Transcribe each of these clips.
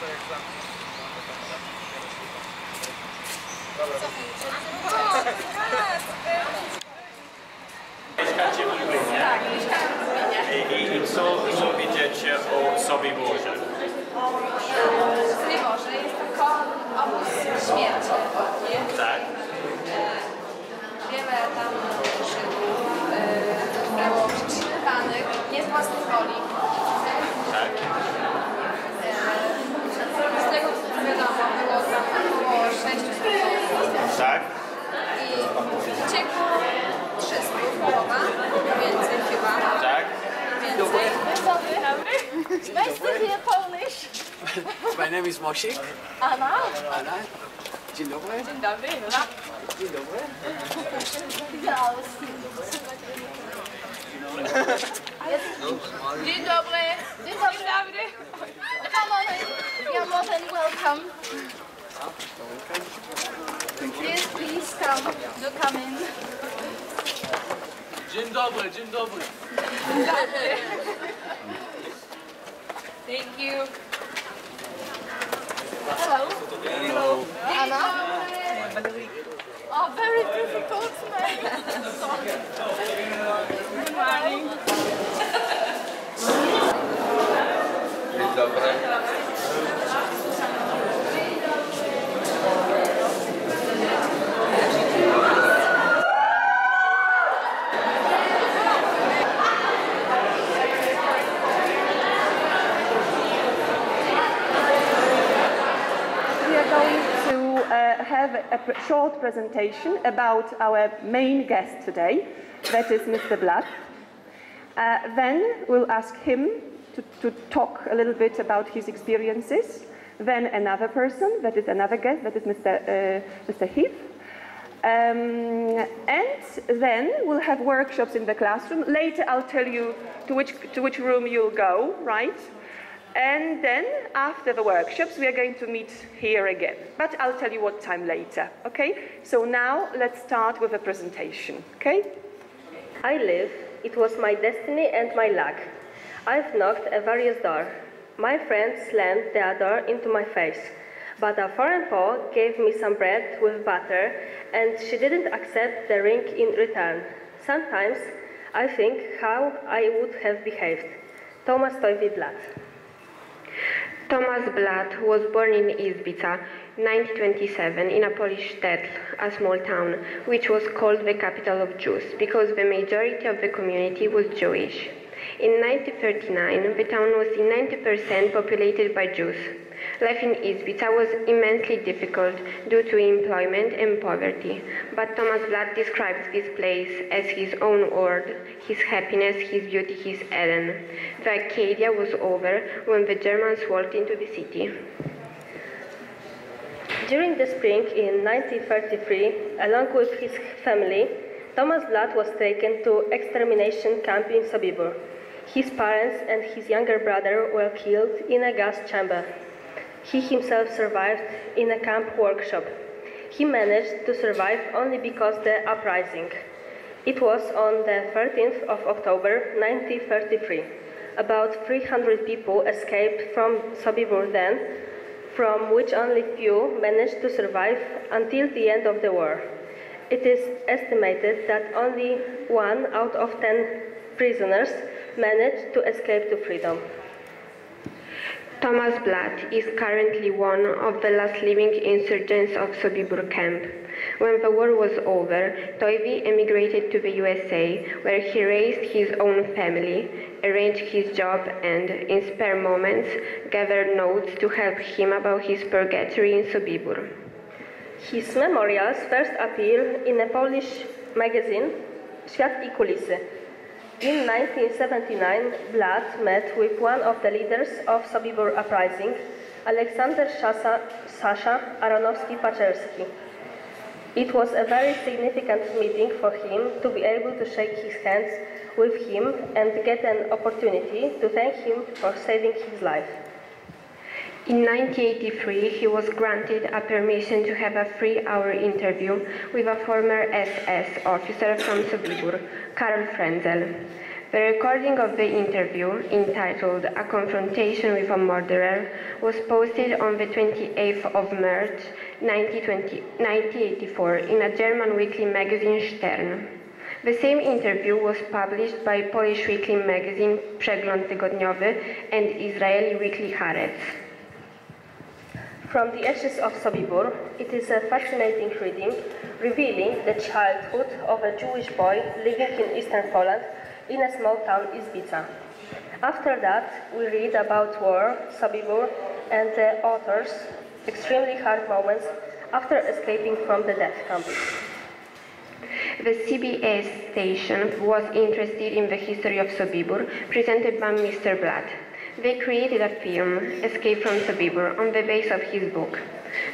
for example. My name is Moshe. Anna. Anna. Dzień dobry. Dzień dobry. Dzień dobry. Dzień dobry. Dzień dobry. Come on in. You're more than welcome. Please, please come. Do come in. Dzień dobry, dzień dobry. Thank you. Hello. Hello. Anna. Oh, very difficult. Good morning. We are going to uh, have a pr- short presentation about our main guest today, that is Mr. Blatt. Uh, then we'll ask him to, to talk a little bit about his experiences. Then another person, that is another guest, that is Mr. Uh, Mr. Heath. Um, and then we'll have workshops in the classroom. Later, I'll tell you to which, to which room you'll go, right? And then after the workshops, we are going to meet here again. But I'll tell you what time later, okay? So now let's start with a presentation, okay? I live, it was my destiny and my luck. I've knocked at various doors. My friend slammed the door into my face, but a foreign paw gave me some bread with butter, and she didn't accept the ring in return. Sometimes I think how I would have behaved. Thomas Toivi Blatt. Thomas Blatt was born in Izbica, 1927, in a Polish shtetl, a small town, which was called the capital of Jews because the majority of the community was Jewish. In 1939, the town was in 90% populated by Jews. Life in Izbica was immensely difficult due to employment and poverty, but Thomas Blatt describes this place as his own world, his happiness, his beauty, his Eden. The Arcadia was over when the Germans walked into the city. During the spring in 1933, along with his family, Thomas Blatt was taken to extermination camp in Sobibor. His parents and his younger brother were killed in a gas chamber. He himself survived in a camp workshop. He managed to survive only because of the uprising. It was on the 13th of October 1933. About 300 people escaped from Sobibor then, from which only few managed to survive until the end of the war. It is estimated that only one out of ten prisoners managed to escape to freedom. Thomas Blatt is currently one of the last living insurgents of Sobibor camp. When the war was over, Toivi emigrated to the USA, where he raised his own family, arranged his job, and, in spare moments, gathered notes to help him about his purgatory in Sobibor. His memorials first appeared in a Polish magazine, Świat i Kulisy. In 1979, Blatt met with one of the leaders of Sobibor uprising, Alexander Sasa, Sasha Aronowski-Paczerski. It was a very significant meeting for him to be able to shake his hands with him and get an opportunity to thank him for saving his life. In 1983, he was granted a permission to have a three-hour interview with a former SS officer from Sobibor, Karl Frenzel. The recording of the interview, entitled A Confrontation with a Murderer, was posted on the 28th of March 1984 in a German weekly magazine Stern. The same interview was published by Polish weekly magazine Przegląd Tygodniowy and Israeli weekly Haaretz. From the Ashes of Sobibor, it is a fascinating reading revealing the childhood of a Jewish boy living in eastern Poland in a small town Izbica. After that, we read about war, Sobibor, and the author's extremely hard moments after escaping from the death camp. The CBS station was interested in the history of Sobibor, presented by Mr. Blatt. They created a film, Escape from Sobibor, on the base of his book.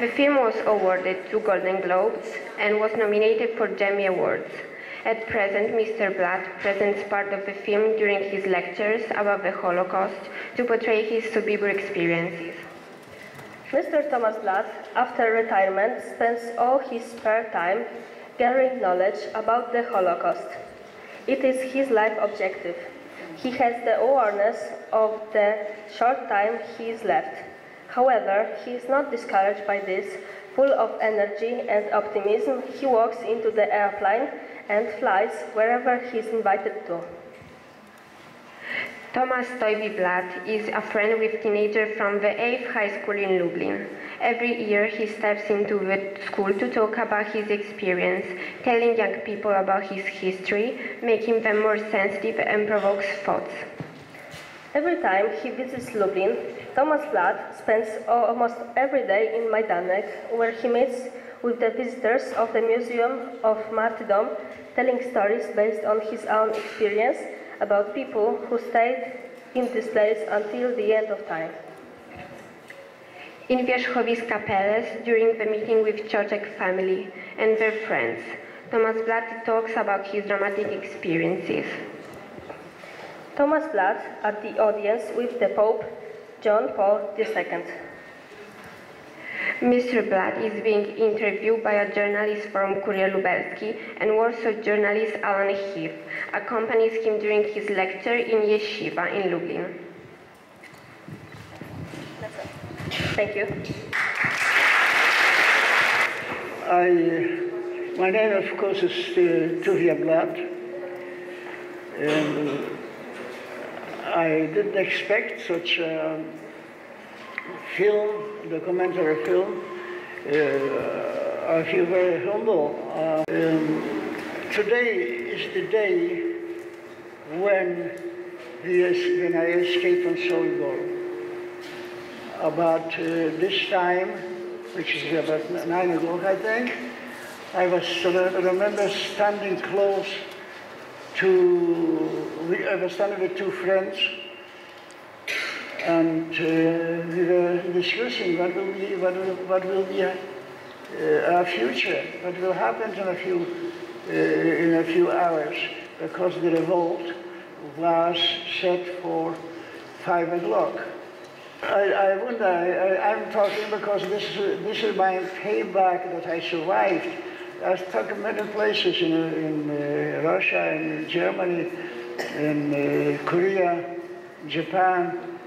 The film was awarded two Golden Globes and was nominated for Emmy Awards. At present, Mr. Blatt presents part of the film during his lectures about the Holocaust to portray his Sobibor experiences. Mr. Thomas Blatt, after retirement, spends all his spare time gathering knowledge about the Holocaust. It is his life objective. He has the awareness of the short time he is left. However, he is not discouraged by this. Full of energy and optimism, he walks into the airplane and flies wherever he is invited to. Thomas Toivi Blatt is a friend with teenager from the 8th High School in Lublin. Every year he steps into the school to talk about his experience, telling young people about his history, making them more sensitive and provokes thoughts. Every time he visits Lublin, Thomas Blatt spends almost every day in Majdanek, where he meets with the visitors of the Museum of Martyrdom, telling stories based on his own experience about people who stayed in this place until the end of time. In Wierzchowiska Palace, during the meeting with Czocek family and their friends, Thomas Blatt talks about his dramatic experiences. Thomas Blatt at the audience with the Pope John Paul II. Mr. Blatt is being interviewed by a journalist from Kurier Lubelski and Warsaw journalist Alan Heath accompanies him during his lecture in Yeshiva in Lublin. Thank you. I, my name, of course, is uh, Tuvia Blatt. And I didn't expect such a film, documentary film. Uh, I feel very humble. Uh, um, today is the day when, when I escaped from Sobibor. About uh, this time, which is about nine o'clock, I think, I was remember standing close to, I was standing with two friends, and uh, we were discussing what will be, what will, what will be uh, our future, what will happen in a few, uh, in a few hours, because the revolt was set for five o'clock. I, I wonder, I, am talking because this is, this is my payback that I survived. I've talked many places in, in uh, Russia, in Germany, in uh, Korea, Japan.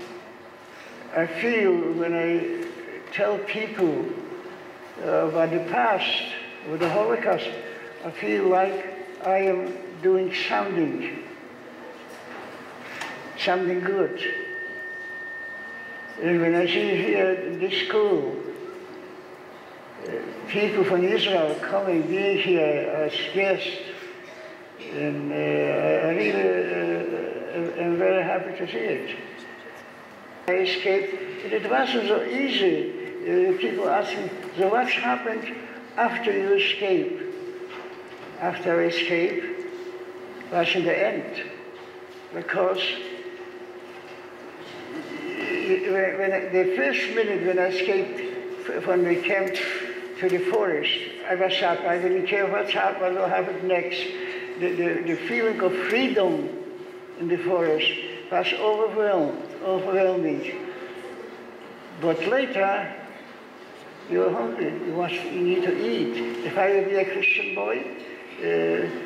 I feel when I tell people uh, about the past, with the Holocaust, I feel like I am doing something, something good. And when I see here in this school, uh, people from Israel coming, being here as guests, and uh, I really uh, am very happy to see it. I escaped, it wasn't so easy. Uh, people ask me, so what's happened after you escape? After I escape, was in the end, because when, when the first minute when I escaped from the camp to the forest, I was up. I didn't care what's happened, what will happen next. The, the, the feeling of freedom in the forest was overwhelmed, overwhelming. But later, you're hungry. You, you need to eat. If I would be a Christian boy, uh,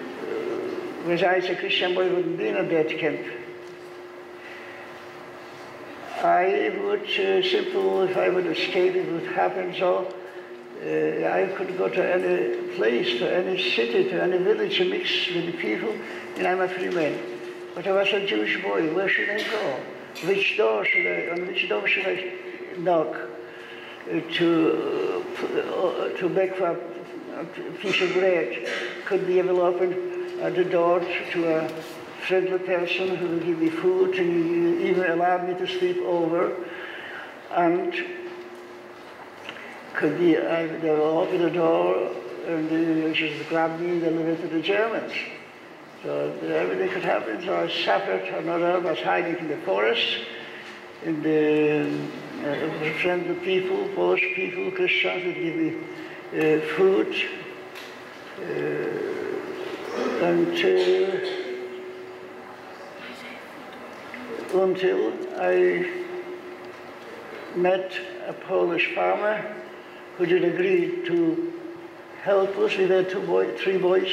was a Christian boy wouldn't be in a death camp. I would uh, simple, if I would escape, it would happen so. Uh, I could go to any place, to any city, to any village and mix with the people, and I'm a free man. But I was a Jewish boy, where should I go? Which door should I, on which door should I knock uh, to, uh, to beg for a piece of bread? Could be devil open uh, the door to a friendly person who will give me food and even allowed me to sleep over? And could be, uh, they open the door and they just grab me and deliver to the Germans. So everything could happen. So I suffered. Another was hiding in the forest, in the uh, friendly people, Polish people, Christians would give me uh, food. Uh, and uh, until I met a Polish farmer who did agree to help us. We had two boy, three boys.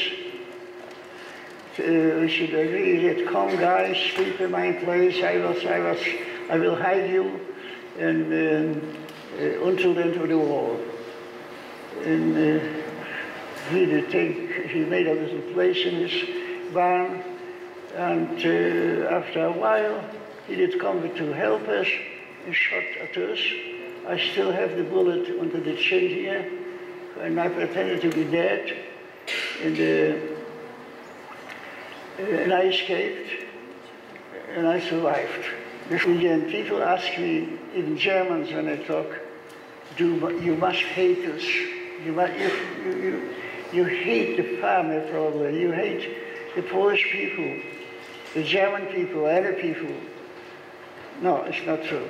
Uh, we should agree that come guys, sleep in my place. I will, I I will hide you, and um, uh, until then to the wall. And uh, he did take, he made a little place in his barn, and uh, after a while, he did come to help us and shot at us. I still have the bullet under the chin here, and I pretended to be dead. And, uh, and I escaped, and I survived. Again, people ask me in Germans when I talk, do, you must hate us. You, must, you, you, you, you hate the farmer probably. You hate the Polish people, the German people, other people. No, it's not true.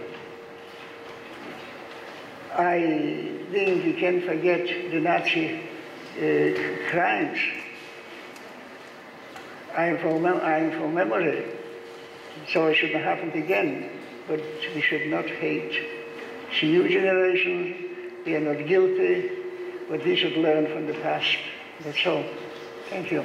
I think we can forget the Nazi uh, crimes. I am, from mem- I am from memory, so it shouldn't happen again. But we should not hate. It's a new generation, they are not guilty, but we should learn from the past. That's all. Thank you.